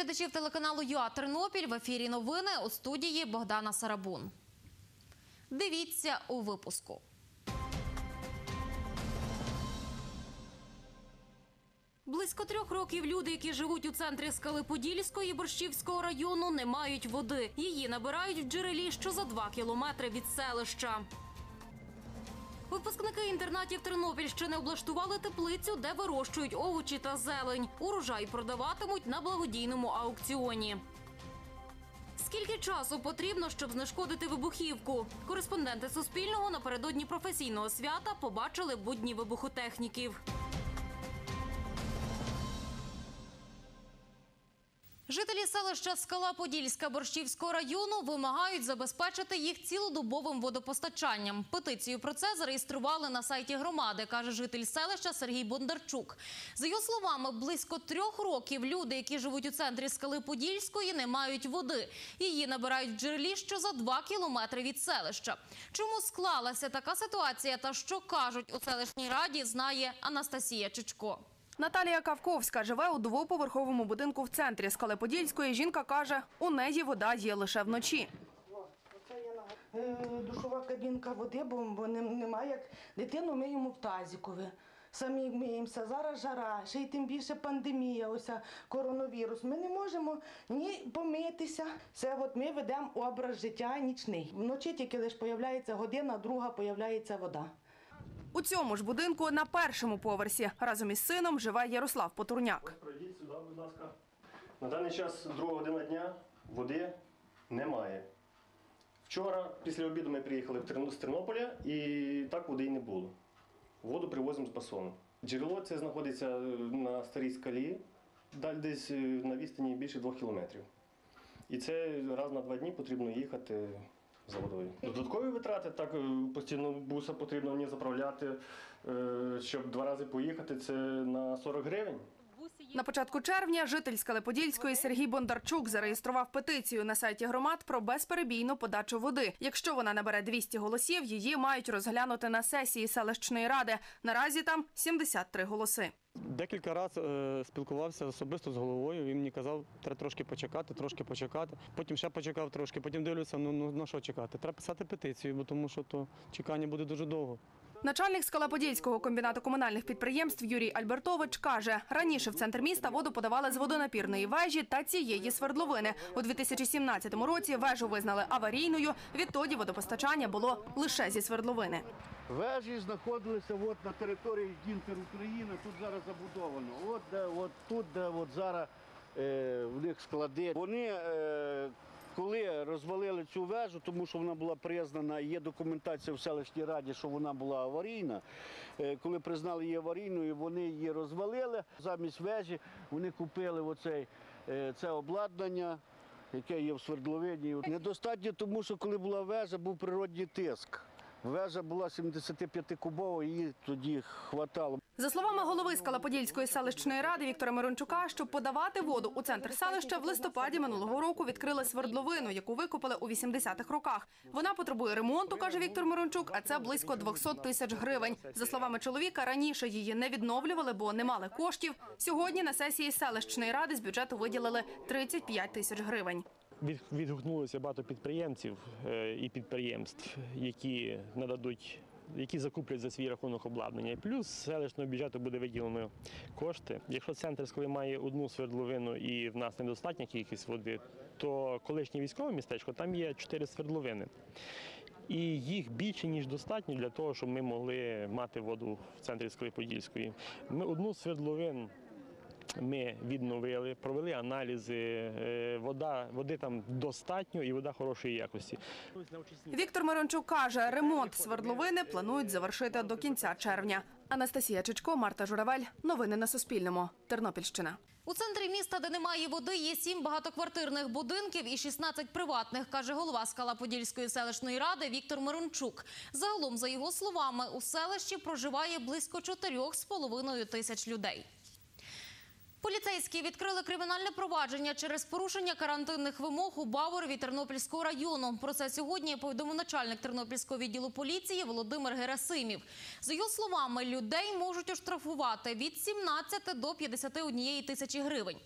Глядачів телеканалу ЮА Тернопіль. В ефірі новини у студії Богдана Сарабун. Дивіться у випуску. Близько трьох років люди, які живуть у центрі Скалиподільської Борщівського району, не мають води. Її набирають в джерелі, що за два кілометри від селища. Випускники інтернатів Тернопільщини облаштували теплицю, де вирощують овочі та зелень. Урожай продаватимуть на благодійному аукціоні. Скільки часу потрібно, щоб знешкодити вибухівку? Кореспонденти Суспільного напередодні професійного свята побачили будні вибухотехніків. Жителі селища Скала Подільська Борщівського району вимагають забезпечити їх цілодобовим водопостачанням. Петицію про це зареєстрували на сайті громади, каже житель селища Сергій Бондарчук. За його словами, близько трьох років люди, які живуть у центрі Скали Подільської, не мають води. Її набирають в джерелі, що за два кілометри від селища. Чому склалася така ситуація та що кажуть у селищній раді, знає Анастасія Чичко. Наталія Кавковська живе у двоповерховому будинку в центрі Скалеподільської. Жінка каже, у неї вода є лише вночі. Е, душова кабінка води, бо, немає як дитину миємо в тазікові. Самі миємося. Зараз жара, ще й тим більше пандемія, ось коронавірус. Ми не можемо ні помитися. Це от ми ведемо образ життя нічний. Вночі тільки лише появляється година, друга появляється вода. У цьому ж будинку на першому поверсі разом із сином живе Ярослав Потурняк. Пройдіть сюди, будь ласка. На даний час друга година дня води немає. Вчора після обіду ми приїхали з Тернополя і так води й не було. Воду привозимо з басону. Джерело це знаходиться е, на старій скалі, далі десь е, на відстані більше двох кілометрів. І це раз на два дні потрібно їхати за водою. Додаткові витрати, так е, постійно буса потрібно мені заправляти, е, щоб два рази поїхати, це на 40 гривень. На початку червня житель Скалеподільської Сергій Бондарчук зареєстрував петицію на сайті громад про безперебійну подачу води. Якщо вона набере 200 голосів, її мають розглянути на сесії селищної ради. Наразі там 73 голоси. Декілька разів е, спілкувався особисто з головою. Він мені казав, треба трошки почекати, трошки почекати. Потім ще почекав трошки, потім дивлюся, ну, ну на що чекати. Треба писати петицію, бо тому що то чекання буде дуже довго. Начальник Скалаподільського комбінату комунальних підприємств Юрій Альбертович каже, раніше в центр міста воду подавали з водонапірної вежі та цієї свердловини. У 2017 році вежу визнали аварійною. Відтоді водопостачання було лише зі свердловини. Вежі знаходилися от на території Дінтер України, тут зараз забудовано. От де, от тут, де от зараз е, в них склади. Вони е, коли розвалили цю вежу, тому що вона була признана, є документація в селищній раді, що вона була аварійна. Е, коли признали її аварійною, вони її розвалили. Замість вежі вони купили оцей, е, це обладнання. Яке є в свердловині. Недостатньо, тому що коли була вежа, був природній тиск. Вежа була 75-кубова, її тоді хватало. За словами голови Скалаподільської селищної ради Віктора Мирончука, щоб подавати воду у центр селища, в листопаді минулого року відкрили свердловину, яку викопали у 80-х роках. Вона потребує ремонту, каже Віктор Мирончук, а це близько 200 тисяч гривень. За словами чоловіка, раніше її не відновлювали, бо не мали коштів. Сьогодні на сесії селищної ради з бюджету виділили 35 тисяч гривень. Від, відгукнулося багато підприємців е, і підприємств, які нададуть. Які закуплять за свій рахунок обладнання, плюс з селищного бюджету буде виділено кошти. Якщо центр коли має одну свердловину і в нас недостатня кількість води, то колишнє військове містечко там є чотири свердловини. І їх більше ніж достатньо для того, щоб ми могли мати воду в центрі Скалиподільської. Ми одну з свердловин ми відновили, провели аналізи. е, Вода, води там достатньо і вода хорошої якості. Віктор Мирончук каже, ремонт свердловини планують завершити до кінця червня. Анастасія Чичко, Марта Журавель. Новини на Суспільному. Тернопільщина. У центрі міста, де немає води, є сім багатоквартирних будинків і 16 приватних, каже голова Скала-Подільської селищної ради Віктор Мирончук. Загалом, за його словами, у селищі проживає близько 4,5 тисяч людей. Поліцейські відкрили кримінальне провадження через порушення карантинних вимог у Баворові Тернопільського району. Про це сьогодні повідомив начальник Тернопільського відділу поліції Володимир Герасимів. За його словами, людей можуть оштрафувати від 17 до 51 тисячі гривень.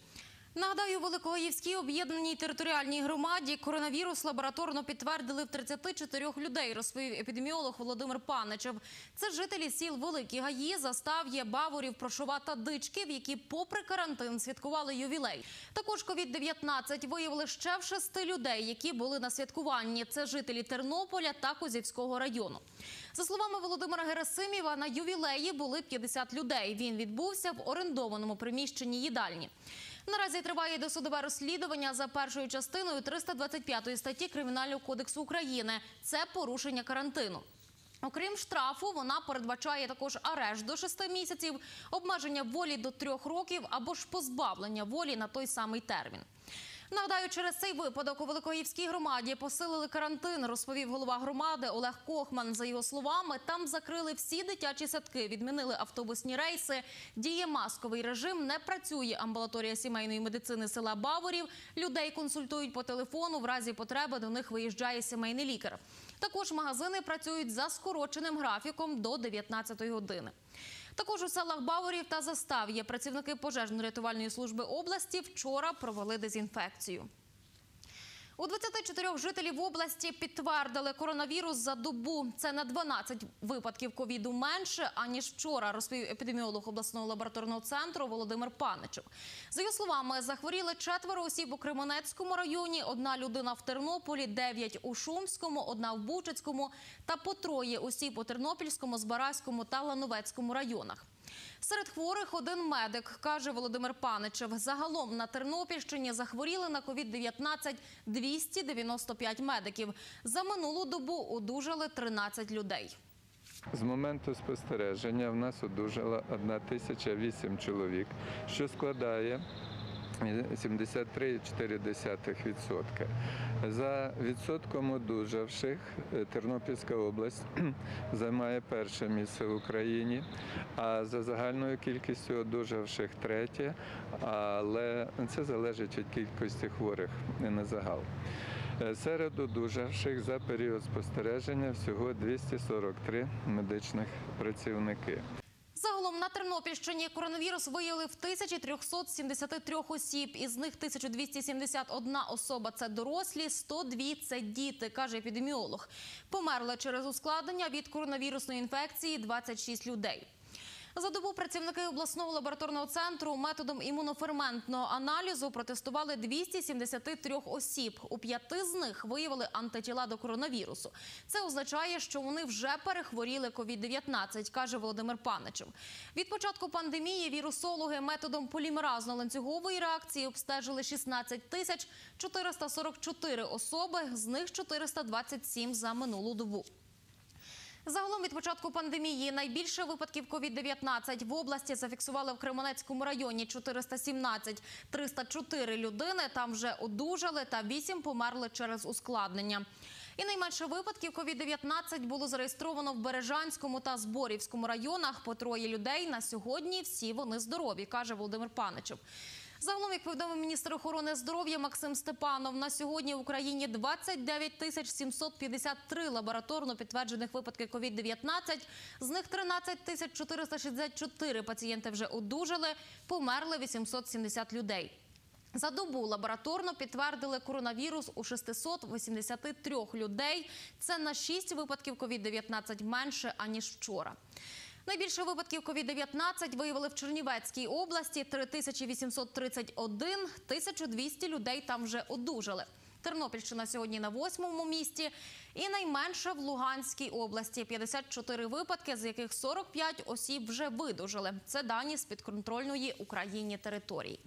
Нагадаю, у Великоївській об'єднаній територіальній громаді коронавірус лабораторно підтвердили в 34 людей, розповів епідеміолог Володимир Паничев. Це жителі сіл Великі Гаї, Застав'є, Баворів, Прошова та Дичків, які попри карантин святкували ювілей. Також COVID-19 виявили ще в шести людей, які були на святкуванні. Це жителі Тернополя та Козівського району. За словами Володимира Герасимєва, на ювілеї були 50 людей. Він відбувся в орендованому приміщенні їдальні. Наразі триває досудове розслідування за першою частиною 325 статті Кримінального кодексу України. Це порушення карантину. Окрім штрафу, вона передбачає також арешт до 6 місяців, обмеження волі до 3 років або ж позбавлення волі на той самий термін. Нагадаю, через цей випадок у Великоївській громаді посилили карантин, розповів голова громади Олег Кохман. За його словами, там закрили всі дитячі садки, відмінили автобусні рейси, діє масковий режим, не працює амбулаторія сімейної медицини села Баворів. Людей консультують по телефону. В разі потреби до них виїжджає сімейний лікар. Також магазини працюють за скороченим графіком до 19 години. Також у селах Баворів та Застав'є працівники пожежно-рятувальної служби області вчора провели дезінфекцію. У 24 жителів області підтвердили коронавірус за добу. Це на 12 випадків ковіду менше аніж вчора, розповів епідеміолог обласного лабораторного центру Володимир Паничев. За його словами, захворіли четверо осіб у Кременецькому районі, одна людина в Тернополі, дев'ять у Шумському, одна в Бучицькому та по троє осіб у Тернопільському, Збаразькому та Лановецькому районах. Серед хворих один медик, каже Володимир Паничев. Загалом на Тернопільщині захворіли на COVID-19 295 медиків. За минулу добу одужали 13 людей. З моменту спостереження в нас одужало 1008 чоловік, що складає 73,4%. За відсотком одужавших е, Тернопільська область займає перше місце в Україні, а за загальною кількістю одужавших третє, але це залежить від кількості хворих на загал. Е, Серед одужавших за період спостереження всього 243 медичних працівники. Загалом на Тернопільщині коронавірус виявили в 1373 осіб. Із них 1271 особа – це дорослі, 102 – це діти, каже епідеміолог. Померли через ускладнення від коронавірусної інфекції 26 людей. За добу працівники обласного лабораторного центру методом імуноферментного аналізу протестували 273 осіб. У п'яти з них виявили антитіла до коронавірусу. Це означає, що вони вже перехворіли COVID-19, каже Володимир Паничев. Від початку пандемії вірусологи методом полімеразно-ланцюгової реакції обстежили 16 тисяч 444 особи, з них 427 за минулу добу. Загалом від початку пандемії найбільше випадків COVID-19 в області зафіксували в Кременецькому районі 417, 304 людини там вже одужали та 8 померли через ускладнення. І найменше випадків COVID-19 було зареєстровано в Бережанському та Зборівському районах. По троє людей на сьогодні всі вони здорові, каже Володимир Паничев. Загалом, як повідомив міністр охорони здоров'я Максим Степанов, на сьогодні в Україні 29 тисяч 753 лабораторно підтверджених випадки COVID-19. З них 13 тисяч 464 пацієнти вже одужали, померли 870 людей. За добу лабораторно підтвердили коронавірус у 683 людей. Це на 6 випадків COVID-19 менше, аніж вчора. Найбільше випадків COVID-19 виявили в Чернівецькій області – 3831, 1200 людей там вже одужали. Тернопільщина сьогодні на восьмому місці і найменше в Луганській області – 54 випадки, з яких 45 осіб вже видужали. Це дані з підконтрольної Україні території.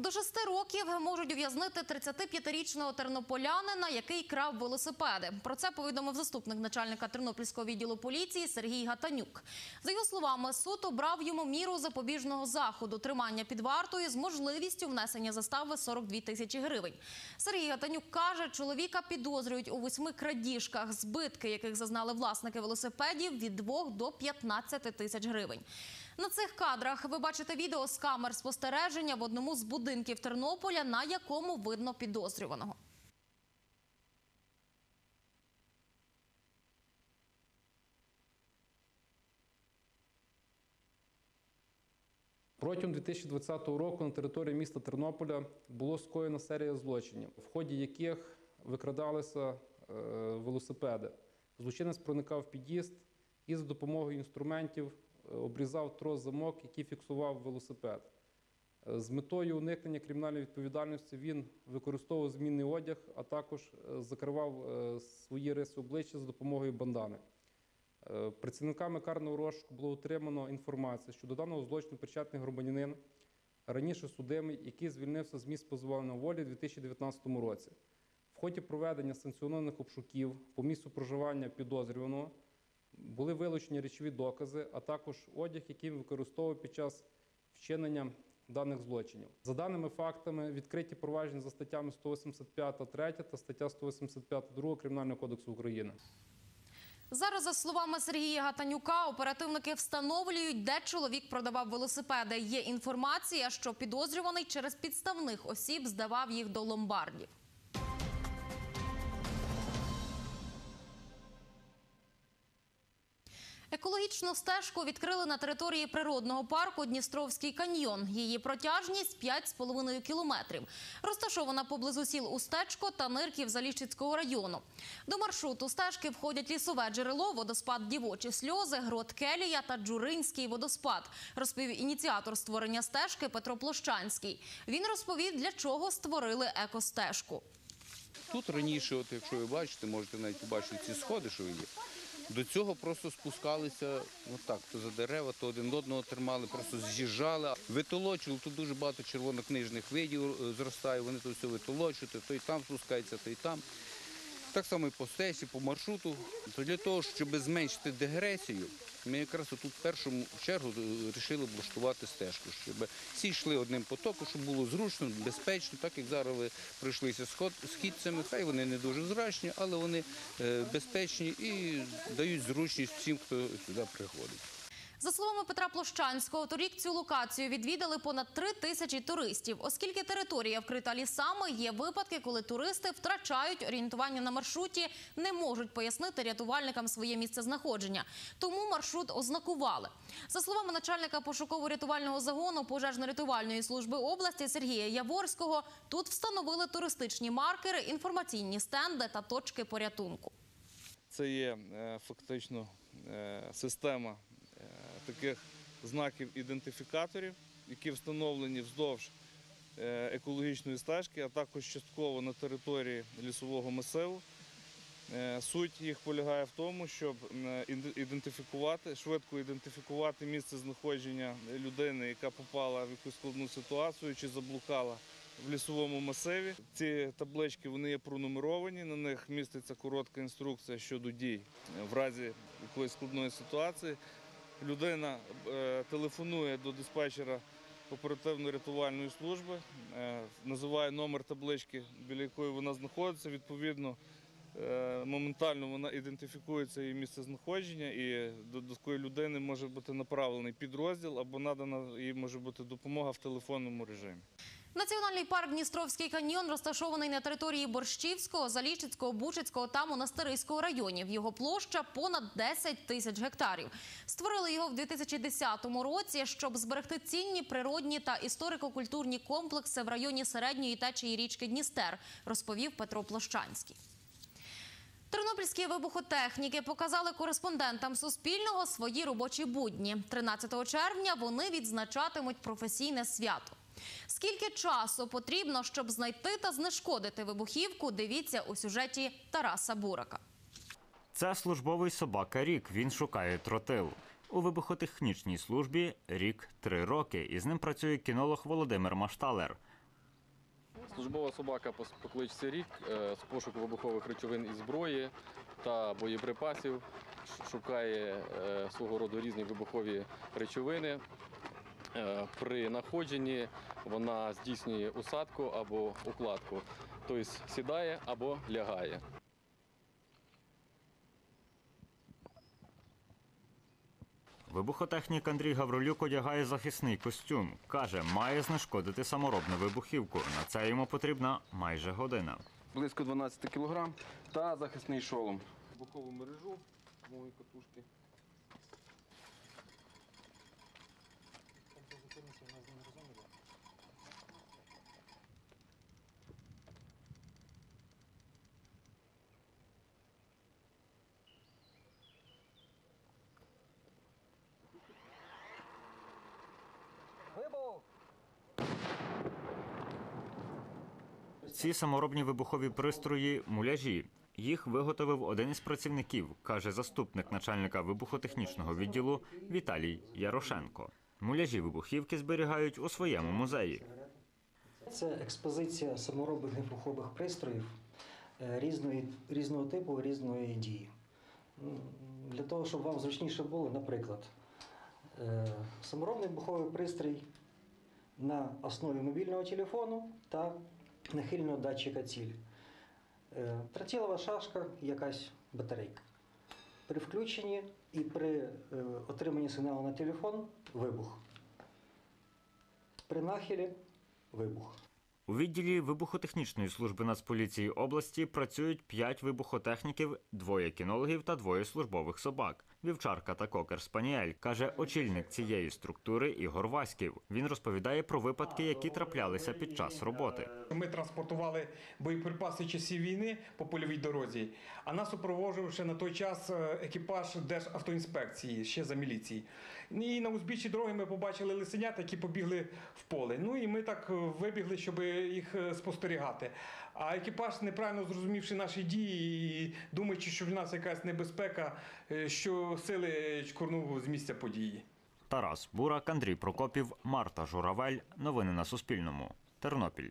До шести років можуть ув'язнити 35-річного тернополянина, який крав велосипеди. Про це повідомив заступник начальника Тернопільського відділу поліції Сергій Гатанюк. За його словами, суд обрав йому міру запобіжного заходу тримання під вартою з можливістю внесення застави 42 тисячі гривень. Сергій Гатанюк каже, чоловіка підозрюють у восьми крадіжках, збитки яких зазнали власники велосипедів від 2 до 15 тисяч гривень. На цих кадрах ви бачите відео з камер спостереження в одному з будинків Тернополя, на якому видно підозрюваного. Протягом 2020 року на території міста Тернополя було скоєно серія злочинів, в ході яких викрадалися е, велосипеди. Злочинець проникав в під'їзд і за допомогою інструментів обрізав трос замок, який фіксував велосипед. Е, З метою уникнення кримінальної відповідальності він використовував змінний одяг, а також е, закривав е, свої риси обличчя за допомогою бандани. Працівниками карного розшуку було отримано інформацію, що до даного злочину причетний громадянин, раніше судимий, який звільнився з місць позбавлення волі у 2019 році. В ході проведення санкціонованих обшуків по місцю проживання підозрюваного були вилучені речові докази, а також одяг, який використовував під час вчинення даних злочинів. За даними фактами, відкриті провадження за статтями 185 3 та стаття 185 2 Кримінального кодексу України. Зараз, за словами Сергія Гатанюка, оперативники встановлюють, де чоловік продавав велосипеди. Є інформація, що підозрюваний через підставних осіб здавав їх до ломбардів. Екологічну стежку відкрили на території природного парку Дністровський каньйон. Її протяжність 5,5 кілометрів. Розташована поблизу сіл Устечко та Нирків Заліщицького району. До маршруту стежки входять лісове джерело, водоспад Дівочі сльози, грот Келія та Джуринський водоспад, розповів ініціатор створення стежки Петро Площанський. Він розповів, для чого створили екостежку. Тут раніше, якщо ви бачите, можете навіть побачити ці сходи, що є. До цього просто спускалися отак, то за дерева, то один одного тримали, просто з'їжджали. Витолочували, тут дуже багато червонокнижних видів е, зростає, вони тут все витолочують, то й там спускається, то й там. Так само і по стесі, по маршруту. То для того, щоб зменшити дегресію, ми якраз тут в першу чергу вирішили облаштувати стежку, щоб всі йшли одним потоком, щоб було зручно, безпечно, так як зараз ви пройшлися східцями, хай вони не дуже зрачні, але вони е, безпечні і дають зручність всім, хто сюди приходить. За словами Петра Площанського, торік цю локацію відвідали понад три тисячі туристів. Оскільки територія вкрита лісами, є випадки, коли туристи втрачають орієнтування на маршруті, не можуть пояснити рятувальникам своє місце знаходження. Тому маршрут ознакували. За словами начальника пошуково-рятувального загону пожежно-рятувальної служби області Сергія Яворського, тут встановили туристичні маркери, інформаційні стенди та точки порятунку. Це є е, фактично е, система таких знаків ідентифікаторів, які встановлені вздовж е, екологічної стежки, а також частково на території лісового масиву. Е, Суть їх полягає в тому, щоб е, ідентифікувати, швидко ідентифікувати місце знаходження людини, яка попала в якусь складну ситуацію чи заблукала в лісовому масиві. Ці таблички вони є пронумеровані, на них міститься коротка інструкція щодо дій в разі якоїсь складної ситуації. Людина е, телефонує до диспетчера оперативно-рятувальної служби, е, називає номер таблички, біля якої вона знаходиться. Відповідно, е, моментально вона ідентифікується її місце знаходження, і до, такої людини може бути направлений підрозділ або надана їй може бути допомога в телефонному режимі. Національний парк Дністровський каньйон розташований на території Борщівського, Заліщицького, Бучицького та Монастириського районів. Його площа понад 10 тисяч гектарів. Створили його в 2010 році, щоб зберегти цінні природні та історико-культурні комплекси в районі середньої течії річки Дністер, розповів Петро Площанський. Тернопільські вибухотехніки показали кореспондентам Суспільного свої робочі будні. 13 червня вони відзначатимуть професійне свято. Скільки часу потрібно, щоб знайти та знешкодити вибухівку, дивіться у сюжеті Тараса Бурака. Це службовий собака Рік. Він шукає тротил. У вибухотехнічній службі рік три роки, і з ним працює кінолог Володимир Машталер. Службова собака по кличці Рік е, з пошуку вибухових речовин і зброї та боєприпасів шукає е, свого роду різні вибухові речовини. Е, При знаходженні вона здійснює усадку або укладку, тобто сідає або лягає. Вибухотехнік Андрій Гаврилюк одягає захисний костюм. Каже, має знешкодити саморобну вибухівку. На це йому потрібна майже година. Близько 12 кг та захисний шолом. Вибухову мережу мої катушки. Ці саморобні вибухові пристрої муляжі. Їх виготовив один із працівників, каже заступник начальника вибухотехнічного відділу Віталій Ярошенко. Муляжі вибухівки зберігають у своєму музеї. Це експозиція саморобних вибухових пристроїв е, різної, різного типу, різної дії. Для того, щоб вам зручніше було, наприклад, е, саморобний вибуховий пристрій на основі мобільного телефону та нахильного датчика цілі. Тротілова Тротилова шашка, якась батарейка. При включенні і при е, отриманні сигналу на телефон вибух. При нахилі вибух. У відділі вибухотехнічної служби Нацполіції області працюють п'ять вибухотехніків, двоє кінологів та двоє службових собак. Вівчарка та кокер Спаніель, каже очільник цієї структури Ігор Васьків. Він розповідає про випадки, які траплялися під час роботи. Ми транспортували боєприпаси часів війни по польовій дорозі, а нас супроводжував ще на той час е, екіпаж Державтоінспекції, ще за міліції. І на узбіччі дороги ми побачили лисенят, які побігли в поле. Ну і ми так е, вибігли, щоб їх е, спостерігати. А екіпаж, неправильно зрозумівши наші дії і думаючи, що в нас якась небезпека, е, що сили чкурнув з місця події. Тарас Бурак, Андрій Прокопів, Марта Журавель. Новини на Суспільному. Тернопіль.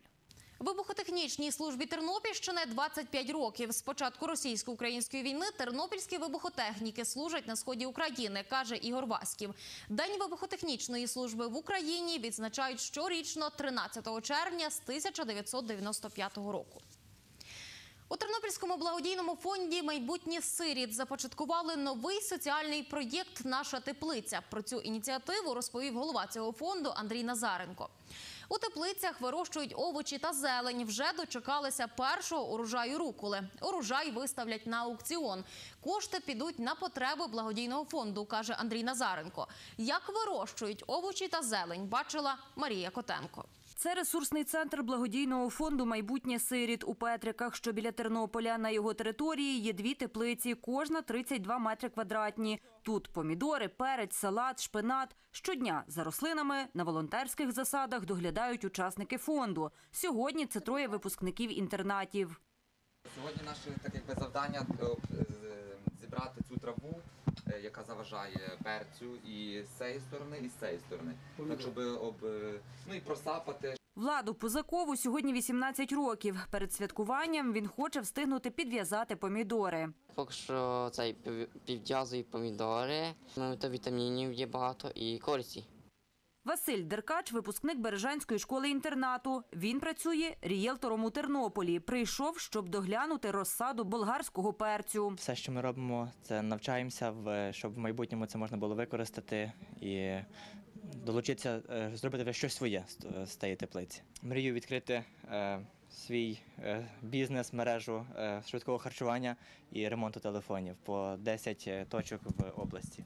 Вибухотехнічній службі Тернопільщини 25 років. З початку російсько-української війни тернопільські вибухотехніки служать на сході України, каже Ігор Васьків. День вибухотехнічної служби в Україні відзначають щорічно 13 червня з 1995 року. У Тернопільському благодійному фонді Майбутнє сиріт започаткували новий соціальний проєкт Наша теплиця. Про цю ініціативу розповів голова цього фонду Андрій Назаренко. У теплицях вирощують овочі та зелень. Вже дочекалися першого урожаю руколи. Урожай виставлять на аукціон. Кошти підуть на потреби благодійного фонду, каже Андрій Назаренко. Як вирощують овочі та зелень, бачила Марія Котенко. Це ресурсний центр благодійного фонду Майбутнє сиріт у Петриках, що біля Тернополя. На його території є дві теплиці, кожна 32 метри квадратні. Тут помідори, перець, салат, шпинат. Щодня за рослинами на волонтерських засадах доглядають учасники фонду. Сьогодні це троє випускників інтернатів. Сьогодні наше так завдання е, зібрати цю траву, е, яка заважає перцю і з цієї сторони, і з цієї сторони. Так, щоб об е, ну і просапати. Владу Пузакову сьогодні 18 років. Перед святкуванням він хоче встигнути підв'язати помідори. Поки що цей пів- помідори, ну, та вітамінів є багато і користі. Василь Деркач, випускник Бережанської школи-інтернату. Він працює рієлтором у Тернополі. Прийшов, щоб доглянути розсаду болгарського перцю. Все, що ми робимо, це навчаємося, щоб в майбутньому це можна було використати і долучитися, е, зробити вже щось своє з- тієї теплиці. Мрію відкрити е, свій е, бізнес, мережу швидкого харчування і ремонту телефонів по 10 е, точок в області.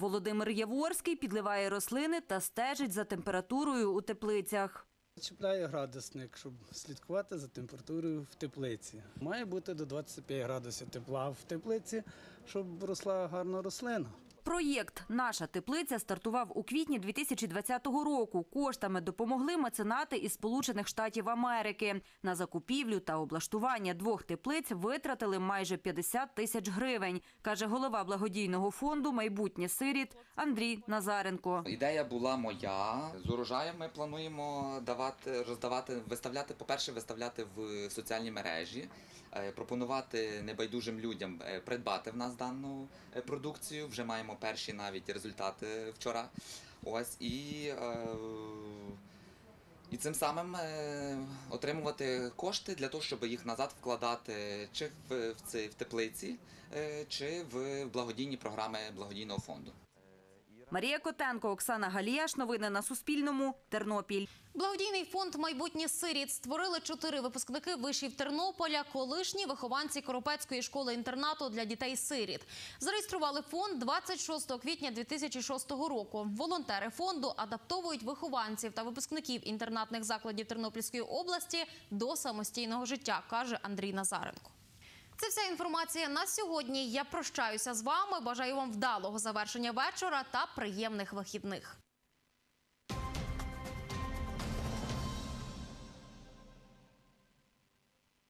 Володимир Яворський підливає рослини та стежить за температурою у теплицях. Чіпляє градусник, щоб слідкувати за температурою в теплиці. Має бути до 25 градусів тепла в теплиці, щоб росла гарна рослина. Проєкт Наша теплиця стартував у квітні 2020 року. Коштами допомогли меценати із Сполучених Штатів Америки. На закупівлю та облаштування двох теплиць витратили майже 50 тисяч гривень, каже голова благодійного фонду Майбутнє сиріт Андрій Назаренко. Ідея була моя. З урожаєм ми плануємо давати, роздавати, виставляти, по-перше, виставляти в соціальні мережі, пропонувати небайдужим людям е, придбати в нас дану е, продукцію. Вже маємо перші навіть результати вчора. Ось і. Е, і цим самим е, отримувати кошти для того, щоб їх назад вкладати чи в, в, в теплиці, е, чи в благодійні програми благодійного фонду. Марія Котенко, Оксана Галіяш. Новини на Суспільному. Тернопіль. Благодійний фонд Майбутнє сиріт створили чотири випускники вишів Тернополя, колишні вихованці Коропецької школи-інтернату для дітей-сиріт. Зареєстрували фонд 26 квітня 2006 року. Волонтери фонду адаптовують вихованців та випускників інтернатних закладів Тернопільської області до самостійного життя, каже Андрій Назаренко. Це вся інформація на сьогодні. Я прощаюся з вами. Бажаю вам вдалого завершення вечора та приємних вихідних.